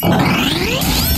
Oh.